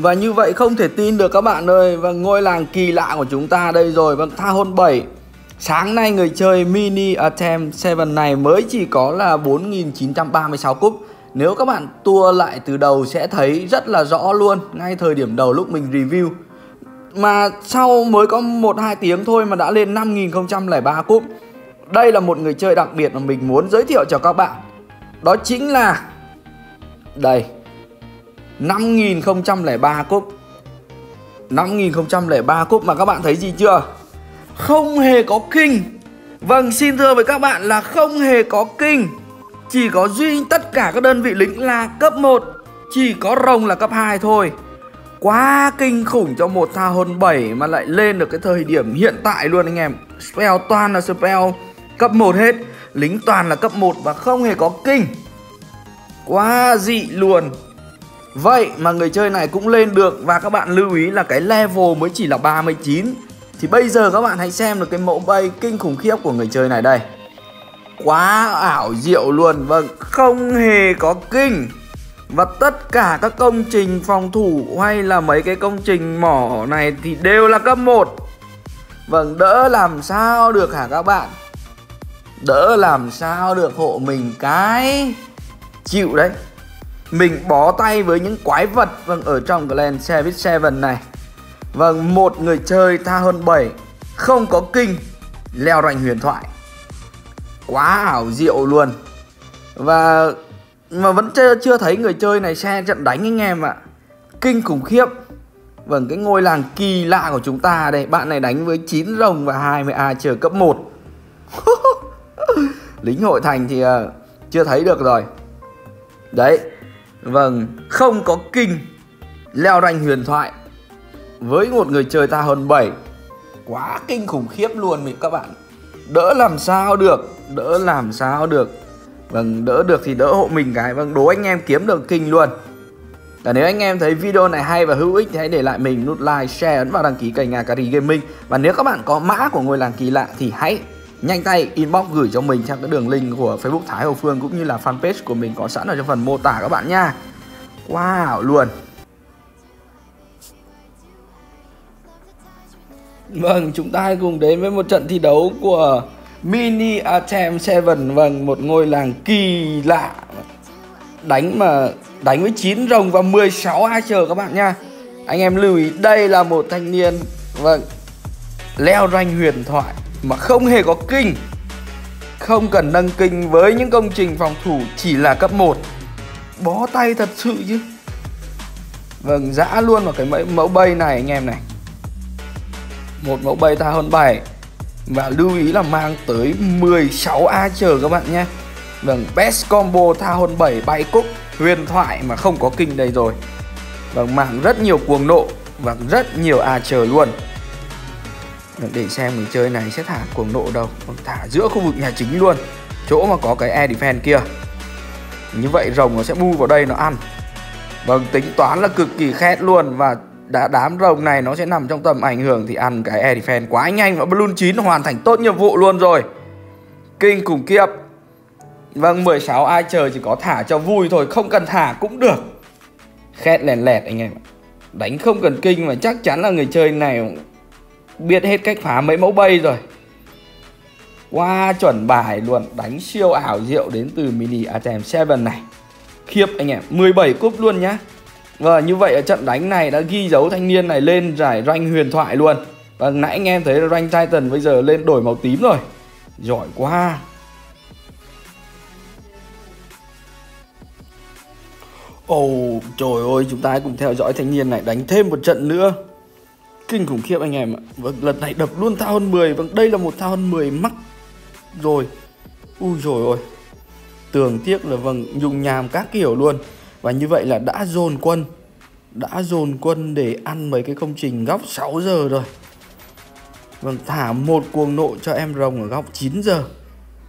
Và như vậy không thể tin được các bạn ơi. Và ngôi làng kỳ lạ của chúng ta đây rồi. Và tha hôn 7 Sáng nay người chơi mini attempt 7 này mới chỉ có là 4.936 cúp. Nếu các bạn tua lại từ đầu sẽ thấy rất là rõ luôn, Ngay thời điểm đầu lúc mình review. Mà sau mới có 1-2 tiếng thôi mà đã lên 5.003 cúp. Đây là một người chơi đặc biệt mà mình muốn giới thiệu cho các bạn. Đó chính là, Đây. 5003 cúp. 5003 cúp mà các bạn thấy gì chưa? Không hề có kinh. Vâng xin thưa với các bạn là không hề có kinh. Chỉ có duy tất cả các đơn vị lính là cấp 1 Chỉ có rồng là cấp 2 thôi. Quá kinh khủng cho một tha hồn 7 mà lại lên được cái thời điểm hiện tại luôn anh em. Spell toàn là spell cấp 1 hết, Lính toàn là cấp 1 và không hề có kinh. Quá dị luôn. Vậy mà người chơi này cũng lên được và các bạn lưu ý là cái level mới chỉ là 39 Thì bây giờ các bạn hãy xem được cái mẫu bay kinh khủng khiếp của người chơi này đây. Quá ảo diệu luôn. Vâng, không hề có kinh. Và tất cả các công trình phòng thủ hay là mấy cái công trình mỏ này thì đều là cấp 1 Vâng, đỡ làm sao được hả các bạn? Đỡ làm sao được hộ mình cái Chịu đấy mình bó tay với những quái vật vâng ở trong clan Service 7 này. Vâng, một người chơi tha hơn 7 không có kinh leo rành huyền thoại. Quá ảo diệu luôn. Và mà vẫn chưa, chưa thấy người chơi này xe trận đánh anh em ạ. Kinh khủng khiếp. Vâng, cái ngôi làng kỳ lạ của chúng ta đây, bạn này đánh với 9 rồng và 20 A chờ cấp 1. Lính hội thành thì uh, chưa thấy được rồi. Đấy, Vâng, không có kinh leo ranh huyền thoại. Với một người chơi ta hơn 7 quá kinh khủng khiếp luôn mình các bạn. Đỡ làm sao được đỡ làm sao được. Vâng đỡ được thì đỡ hộ mình cái. Vâng đố anh em kiếm được kinh luôn. Và nếu anh em thấy video này hay và hữu ích thì hãy để lại mình nút like, share, ấn vào đăng ký kênh Akari Gaming. Và nếu các bạn có mã của ngôi làng kỳ lạ thì hãy nhanh tay inbox gửi cho mình theo cái đường link của Facebook Thái hồ Phương cũng như là fanpage của mình có sẵn ở trong phần mô tả các bạn nha. Wow luôn. Vâng, chúng ta hãy cùng đến với một trận thi đấu của Mini Atem 7 Vâng, một ngôi làng kỳ lạ Đánh mà đánh với 9 rồng và 16 chờ các bạn nha Anh em lưu ý đây là một thanh niên Vâng Leo ranh huyền thoại mà không hề có kinh Không cần nâng kinh với những công trình phòng thủ chỉ là cấp 1 Bó tay thật sự chứ. Vâng, dã luôn vào cái mẫu bay này anh em này. Một mẫu bay ta hơn 7 Và lưu ý là mang tới 16 chờ các bạn nhé. Vâng, best combo tha hơn 7 bay cúc huyền thoại mà không có kinh đây rồi. Vâng, mang rất nhiều cuồng nộ và rất nhiều A chờ luôn để xem người chơi này sẽ thả cuồng nộ đâu. Thả giữa khu vực nhà chính luôn. Chỗ mà có cái air defense kia. Như vậy rồng nó sẽ bu vào đây nó ăn. Vâng tính toán là cực kỳ khét luôn. Và đã đám rồng này nó sẽ nằm trong tầm ảnh hưởng thì ăn cái air defense quá nhanh. Và balloon 9 hoàn thành tốt nhiệm vụ luôn rồi. Kinh khủng kiếp. Vâng 16 ai chờ chỉ có thả cho vui thôi. Không cần thả cũng được. Khét lèn lẹt anh em đánh không cần kinh mà chắc chắn là người chơi này biết hết cách phá mấy mẫu bay rồi. Qua wow, chuẩn bài luôn Đánh siêu ảo diệu đến từ mini Atem 7 này. Khiếp anh em 17 cúp luôn nhá. Và như vậy ở trận đánh này đã ghi dấu thanh niên này lên giải ranh huyền thoại luôn. Và nãy anh em thấy ranh Titan bây giờ lên đổi màu tím rồi. Giỏi quá. Ồ oh, trời ơi chúng ta hãy cùng theo dõi thanh niên này đánh thêm một trận nữa kinh khủng khiếp anh em ạ. Vâng lần này đập luôn thao hơn 10 Vâng đây là một thao hơn 10 mắc. Rồi. Ui rồi ôi. Tường tiếc là vâng dùng nhàm các kiểu luôn. Và như vậy là đã dồn quân. Đã dồn quân để ăn mấy cái công trình góc 6 giờ rồi. Vâng thả một cuồng nộ cho em rồng ở góc 9 giờ.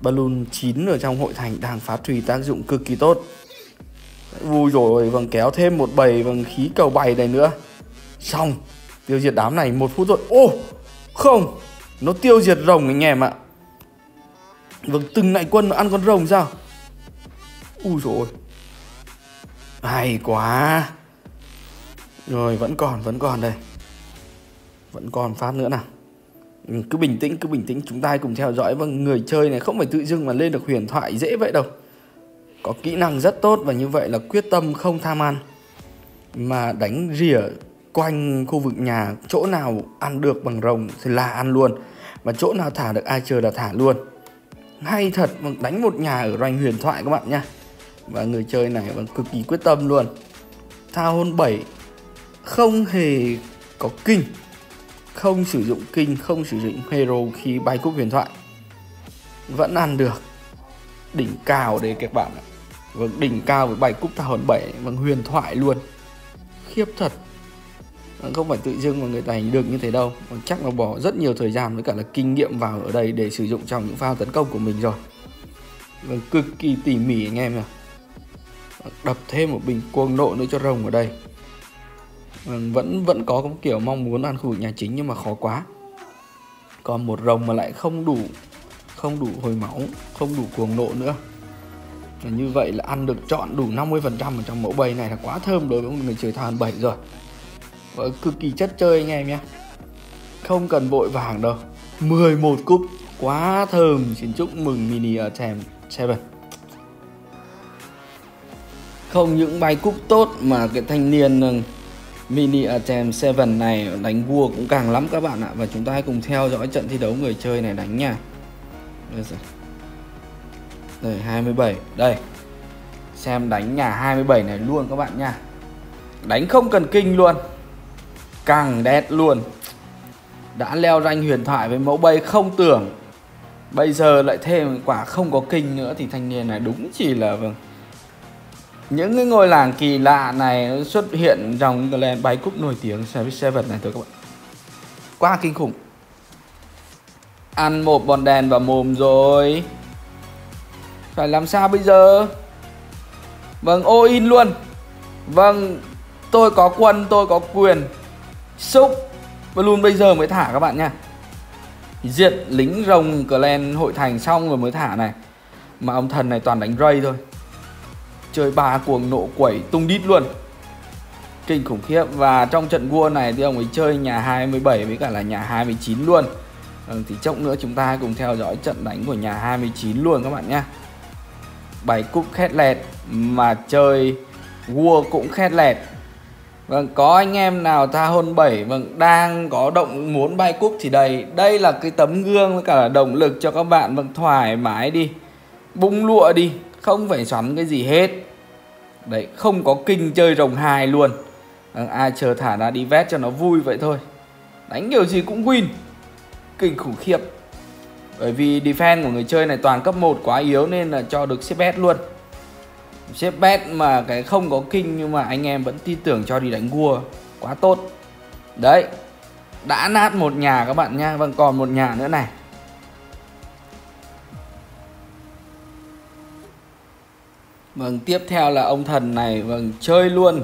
Balloon 9 ở trong hội thành đang phá thủy tác dụng cực kỳ tốt. Vui rồi vâng kéo thêm một bầy vâng khí cầu bày này nữa. Xong. Tiêu diệt đám này một phút rồi. Ô không Nó tiêu diệt rồng anh em ạ. Vâng từng đại quân nó ăn con rồng sao? Ui rồi Hay quá. Rồi vẫn còn vẫn còn đây. Vẫn còn phát nữa nào. Ừ, Cứ bình tĩnh cứ bình tĩnh Chúng ta cùng theo dõi. Vâng người chơi này không phải tự dưng mà lên được huyền thoại dễ vậy đâu. Có kỹ năng rất tốt Và như vậy là quyết tâm không tham ăn Mà đánh rỉa quanh khu vực nhà, Chỗ nào ăn được bằng rồng thì là ăn luôn. Và chỗ nào thả được ai chờ là thả luôn. Hay thật Đánh một nhà ở ranh huyền thoại các bạn nha Và người chơi này vẫn cực kỳ quyết tâm luôn. Thao hôn 7 không hề có kinh. Không sử dụng kinh, không sử dụng hero khi bay cúp huyền thoại. Vẫn ăn được. Đỉnh cao đấy các bạn ạ. Vâng đỉnh cao với bài cúp thảo hồn 7 vâng huyền thoại luôn. Khiếp thật không phải tự dưng mà người ta hành được như thế đâu. Chắc là bỏ rất nhiều thời gian với cả là kinh nghiệm vào ở đây để sử dụng trong những pha tấn công của mình rồi. Và cực kỳ tỉ mỉ anh em nhỉ. Đập thêm một bình cuồng nộ nữa cho rồng ở đây. Vâng, vẫn vẫn có một kiểu mong muốn ăn khu vực nhà chính nhưng mà khó quá. Còn một rồng mà lại không đủ không đủ hồi máu, không đủ cuồng nộ nữa. Và như vậy là ăn được chọn đủ 50% ở trong mẫu bầy này là quá thơm đối với một người chơi than 7 rồi. Vâng, cực kỳ chất chơi anh em nhé. Không cần vội vàng đâu. 11 cúp, quá thơm. Xin chúc mừng mini attempt 7 không những bay cúp tốt mà cái thanh niên ừ, Mini Attempt 7 này đánh vua cũng càng lắm các bạn ạ. Và chúng ta hãy cùng theo dõi trận thi đấu người chơi này đánh nha. Đây 27 Đây. Xem đánh nhà 27 này luôn các bạn nha. Đánh không cần kinh luôn. Càng đẹp luôn. Đã leo danh huyền thoại với mẫu bay không tưởng. Bây giờ lại thêm quả không có kinh nữa Thì thanh niên này đúng chỉ là vâng. Những cái ngôi làng kỳ lạ này xuất hiện trong cái Bay cúp nổi tiếng Service Seven này thôi các bạn. Quá kinh khủng. Ăn một bọn đèn vào mồm rồi. Phải làm sao bây giờ? Vâng ô in luôn. Vâng tôi có quân, tôi có quyền xúc và luôn bây giờ mới thả các bạn nha. Diệt lính rồng clan hội thành xong rồi mới thả này. Mà ông thần này toàn đánh ray thôi. Chơi ba cuồng nộ quẩy tung đít luôn. Kinh khủng khiếp. Và trong trận vua này thì ông ấy chơi nhà 27 với cả là nhà 29 luôn. Ừ, thì chốc nữa chúng ta cùng theo dõi trận đánh của nhà 29 luôn các bạn nhé bảy cúp khét lẹt mà chơi vua cũng khét lẹt. Vâng, có anh em nào tha hôn 7 vâng đang có động muốn bay cúp thì đây, đây là cái tấm gương với cả là động lực cho các bạn vâng thoải mái đi. Bung lụa đi, không phải xoắn cái gì hết. Đấy không có kinh chơi rồng hài luôn. Vâng, ai chờ thả ra đi vét cho nó vui vậy thôi. Đánh kiểu gì cũng win. Kinh khủng khiếp. Bởi vì defense của người chơi này toàn cấp 1 quá yếu nên là cho được xếp bet luôn xếp bet mà cái không có kinh nhưng mà anh em vẫn tin tưởng cho đi đánh vua quá tốt đấy đã nát một nhà các bạn nha vẫn còn một nhà nữa này Vâng, tiếp theo là ông thần này vâng chơi luôn.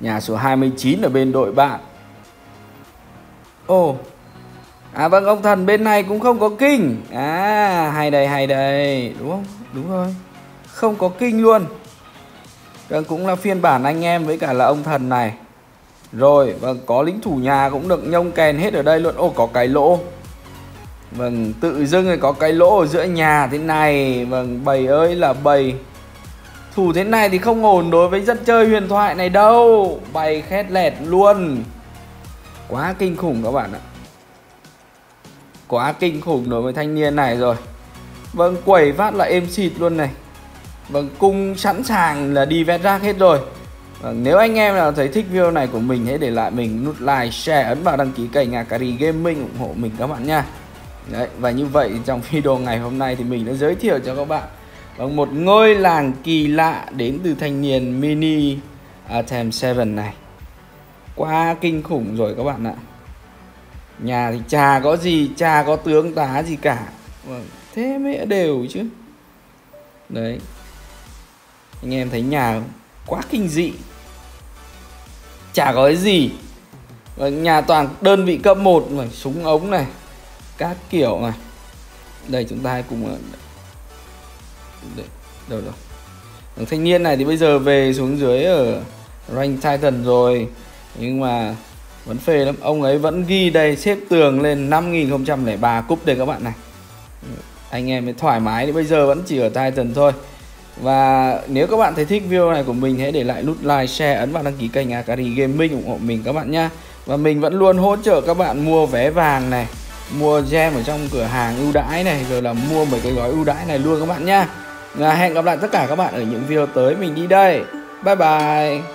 Nhà số 29 ở bên đội bạn. Ồ. À vâng, ông thần bên này cũng không có kinh. À, hay đây hay đây, đúng không? Đúng rồi. Không có kinh luôn. Vâng, cũng là phiên bản anh em với cả là ông thần này. Rồi, vâng, có lính thủ nhà cũng được nhông kèn hết ở đây luôn. ô có cái lỗ. Vâng, tự dưng rồi có cái lỗ ở giữa nhà thế này. Vâng, bầy ơi là bầy. Thủ thế này thì không ổn đối với dân chơi huyền thoại này đâu Bày khét lẹt luôn Quá kinh khủng các bạn ạ Quá kinh khủng đối với thanh niên này rồi Vâng quẩy phát là êm xịt luôn này Vâng cung sẵn sàng là đi vét rác hết rồi. Vâng, Nếu anh em nào thấy thích video này của mình Hãy để lại mình nút like, share, ấn vào đăng ký kênh à. Akari Gaming ủng hộ mình các bạn nha. Đấy, Và như vậy trong video ngày hôm nay thì mình đã giới thiệu cho các bạn Vâng, một ngôi làng kỳ lạ đến từ thanh niên mini Atem 7 này. Quá kinh khủng rồi các bạn ạ. Nhà thì chả có gì, chả có tướng tá gì cả. Vâng, Thế mới đều chứ. Đấy. Anh em thấy nhà quá kinh dị. Chả có cái gì. Và Nhà toàn đơn vị cấp 1 này, Súng ống này Các kiểu này. Đây chúng ta cùng ờ, đây, đâu rồi thanh niên này thì bây giờ về xuống dưới ở rank titan rồi. Nhưng mà vẫn phê lắm. Ông ấy vẫn ghi đây xếp tường lên 5003 cúp đây các bạn này. Anh em mới thoải mái. Thì bây giờ vẫn chỉ ở Titan thôi và nếu các bạn thấy thích video này của mình hãy để lại nút like, share, ấn vào đăng ký kênh Akari Gaming ủng hộ mình các bạn nhé Và mình vẫn luôn hỗ trợ các bạn mua vé vàng này Mua gem ở trong cửa hàng ưu đãi này Rồi là mua mấy cái gói ưu đãi này luôn các bạn nhé Hẹn gặp lại tất cả các bạn ở những video tới. Mình đi đây. Bye bye.